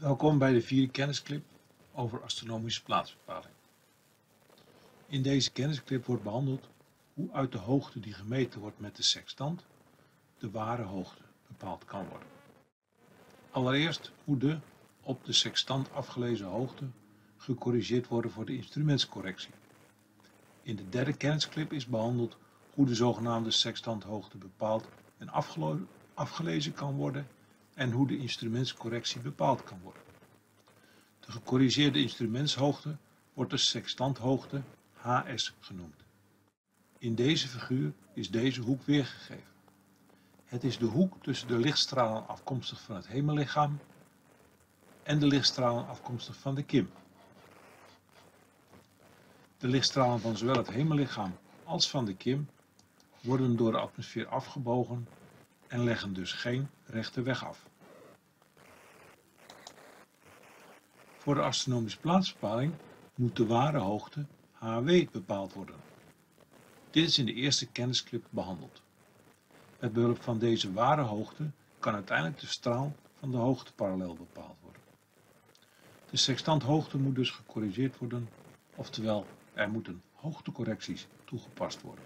Welkom bij de vierde kennisclip over astronomische plaatsbepaling. In deze kennisclip wordt behandeld hoe uit de hoogte die gemeten wordt met de sextant de ware hoogte bepaald kan worden. Allereerst moet de op de sextant afgelezen hoogte gecorrigeerd worden voor de instrumentscorrectie. In de derde kennisclip is behandeld hoe de zogenaamde sextanthoogte bepaald en afgelezen kan worden en hoe de instrumentscorrectie bepaald kan worden. De gecorrigeerde instrumentshoogte wordt de sextanthoogte HS genoemd. In deze figuur is deze hoek weergegeven. Het is de hoek tussen de lichtstralen afkomstig van het hemellichaam en de lichtstralen afkomstig van de kim. De lichtstralen van zowel het hemellichaam als van de kim worden door de atmosfeer afgebogen en leggen dus geen rechte weg af. Voor de astronomische plaatsbepaling moet de ware hoogte HW bepaald worden. Dit is in de eerste kennisclip behandeld. Met behulp van deze ware hoogte kan uiteindelijk de straal van de hoogteparallel bepaald worden. De sextanthoogte moet dus gecorrigeerd worden, oftewel er moeten hoogtecorrecties toegepast worden.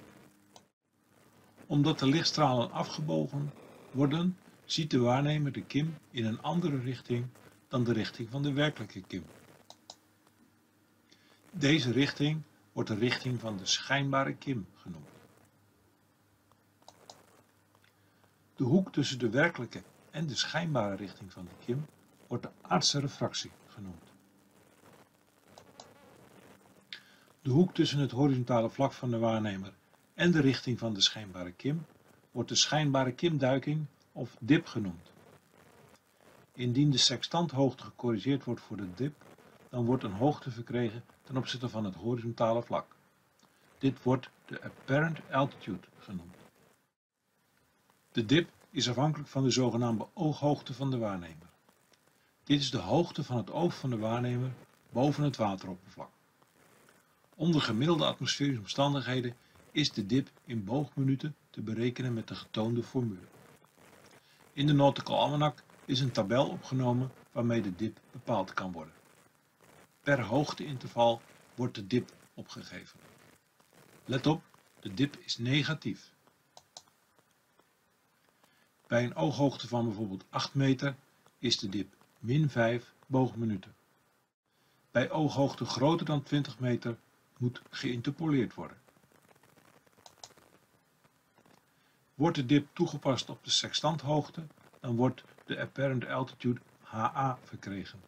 Omdat de lichtstralen afgebogen worden, ziet de waarnemer de kim in een andere richting dan de richting van de werkelijke kim. Deze richting wordt de richting van de schijnbare kim genoemd. De hoek tussen de werkelijke en de schijnbare richting van de kim wordt de aardse refractie genoemd. De hoek tussen het horizontale vlak van de waarnemer en de richting van de schijnbare kim wordt de schijnbare kimduiking of dip genoemd. Indien de sextanthoogte gecorrigeerd wordt voor de dip, dan wordt een hoogte verkregen ten opzichte van het horizontale vlak. Dit wordt de apparent altitude genoemd. De dip is afhankelijk van de zogenaamde ooghoogte van de waarnemer. Dit is de hoogte van het oog van de waarnemer boven het wateroppervlak. Onder gemiddelde atmosferische omstandigheden is de dip in boogminuten te berekenen met de getoonde formule. In de Nautical Almanac is een tabel opgenomen waarmee de dip bepaald kan worden. Per hoogteinterval wordt de dip opgegeven. Let op, de dip is negatief. Bij een ooghoogte van bijvoorbeeld 8 meter is de dip min 5 boogminuten. Bij ooghoogte groter dan 20 meter moet geïnterpoleerd worden. Wordt de dip toegepast op de sextanthoogte, dan wordt de apparent altitude HA verkregen.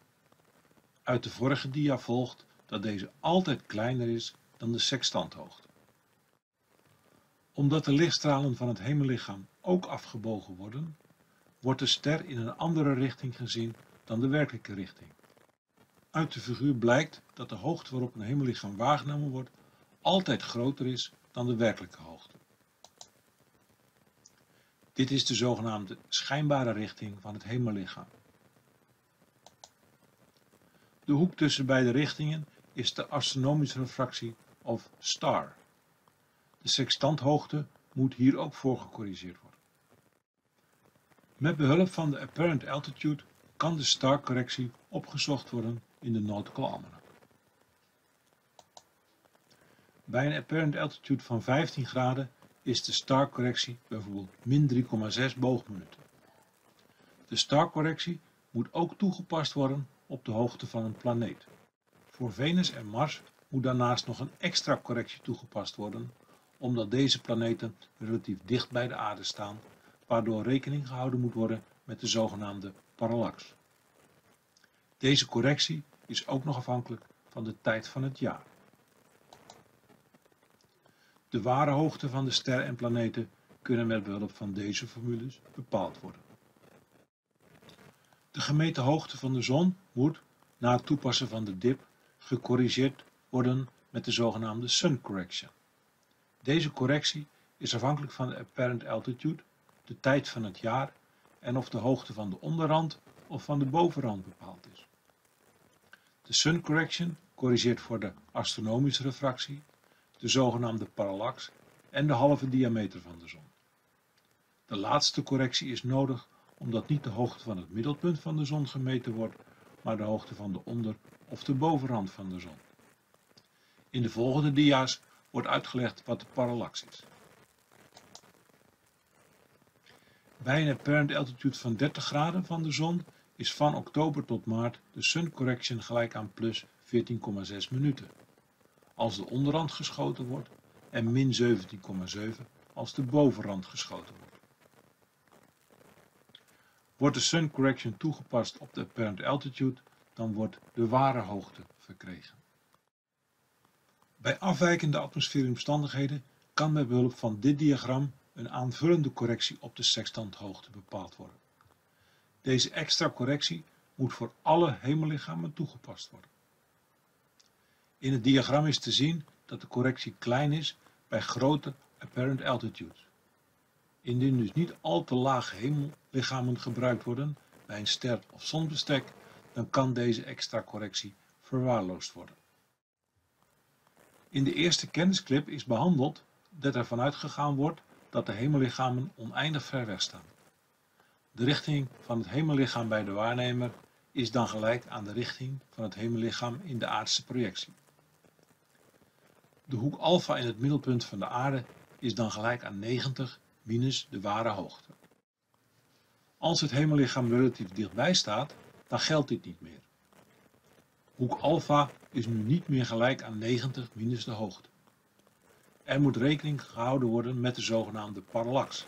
Uit de vorige dia volgt dat deze altijd kleiner is dan de sextanthoogte. Omdat de lichtstralen van het hemellichaam ook afgebogen worden, wordt de ster in een andere richting gezien dan de werkelijke richting. Uit de figuur blijkt dat de hoogte waarop een hemellichaam waargenomen wordt altijd groter is dan de werkelijke hoogte. Dit is de zogenaamde schijnbare richting van het hemellichaam. De hoek tussen beide richtingen is de astronomische refractie of star. De sextanthoogte moet hier ook voor gecorrigeerd worden. Met behulp van de apparent altitude kan de star-correctie opgezocht worden in de Nautical Almanac. Bij een apparent altitude van 15 graden is de starcorrectie bijvoorbeeld min 3,6 boogminuten. De starcorrectie moet ook toegepast worden op de hoogte van een planeet. Voor Venus en Mars moet daarnaast nog een extra correctie toegepast worden, omdat deze planeten relatief dicht bij de aarde staan, waardoor rekening gehouden moet worden met de zogenaamde parallax. Deze correctie is ook nog afhankelijk van de tijd van het jaar. De ware hoogte van de sterren en planeten kunnen met behulp van deze formules bepaald worden. De gemeten hoogte van de zon moet, na het toepassen van de dip, gecorrigeerd worden met de zogenaamde sun correction. Deze correctie is afhankelijk van de apparent altitude, de tijd van het jaar en of de hoogte van de onderrand of van de bovenrand bepaald is. De sun correction corrigeert voor de astronomische refractie, de zogenaamde parallax en de halve diameter van de zon. De laatste correctie is nodig omdat niet de hoogte van het middelpunt van de zon gemeten wordt, maar de hoogte van de onder- of de bovenrand van de zon. In de volgende dia's wordt uitgelegd wat de parallax is. Bij een apparent altitude van 30 graden van de zon is van oktober tot maart de sun correction gelijk aan plus 14,6 minuten. Als de onderrand geschoten wordt en min 17,7 als de bovenrand geschoten wordt. Wordt de sun correction toegepast op de apparent altitude, dan wordt de ware hoogte verkregen. Bij afwijkende atmosferische omstandigheden kan met behulp van dit diagram een aanvullende correctie op de sextanthoogte bepaald worden. Deze extra correctie moet voor alle hemellichamen toegepast worden. In het diagram is te zien dat de correctie klein is bij grote apparent altitudes. Indien dus niet al te lage hemellichamen gebruikt worden bij een ster of zonbestek, dan kan deze extra correctie verwaarloosd worden. In de eerste kennisclip is behandeld dat er vanuit gegaan wordt dat de hemellichamen oneindig ver weg staan. De richting van het hemellichaam bij de waarnemer is dan gelijk aan de richting van het hemellichaam in de aardse projectie. De hoek alfa in het middelpunt van de aarde is dan gelijk aan 90 minus de ware hoogte. Als het hemellichaam relatief dichtbij staat, dan geldt dit niet meer. Hoek alfa is nu niet meer gelijk aan 90 minus de hoogte. Er moet rekening gehouden worden met de zogenaamde parallax.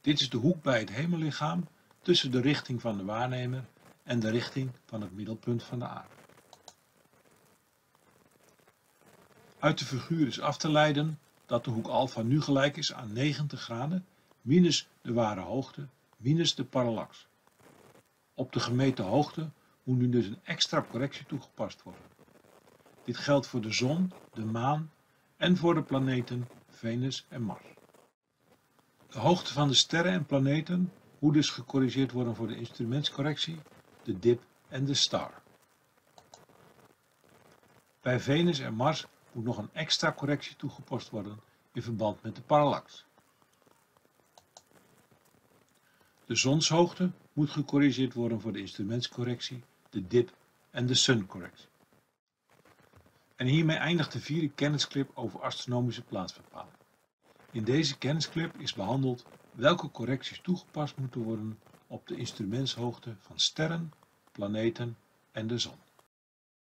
Dit is de hoek bij het hemellichaam tussen de richting van de waarnemer en de richting van het middelpunt van de aarde. Uit de figuur is af te leiden dat de hoek alfa nu gelijk is aan 90 graden minus de ware hoogte minus de parallax. Op de gemeten hoogte moet nu dus een extra correctie toegepast worden. Dit geldt voor de zon, de maan en voor de planeten Venus en Mars. De hoogte van de sterren en planeten moet dus gecorrigeerd worden voor de instrumentscorrectie, de dip en de star. Bij Venus en Mars moet nog een extra correctie toegepast worden in verband met de parallax. De zonshoogte moet gecorrigeerd worden voor de instrumentscorrectie, de dip en de suncorrectie. En hiermee eindigt de vierde kennisclip over astronomische plaatsbepaling. In deze kennisclip is behandeld welke correcties toegepast moeten worden op de instrumentshoogte van sterren, planeten en de zon.